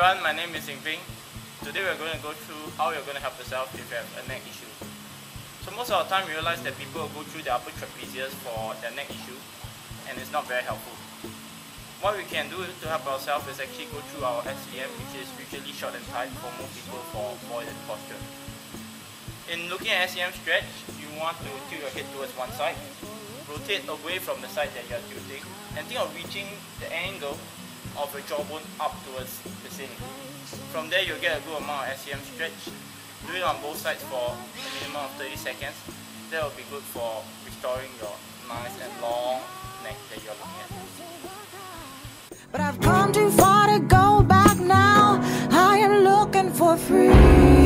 everyone, my name is Ying Ping. Today we're going to go through how you're going to help yourself if you have a neck issue. So most of the time we realize that people go through their upper trapezius for their neck issue and it's not very helpful. What we can do to help ourselves is actually go through our SCM which is usually short and tight for most people forward head posture. In looking at SCM stretch, you want to tilt your head towards one side, rotate away from the side that you're tilting, and think of reaching the angle of your jawbone up towards the ceiling. From there you'll get a good amount of SCM stretch. Do it on both sides for a minimum of 30 seconds. That will be good for restoring your nice and long neck that you're looking at. But I've come too far to go back now. I am looking for freedom.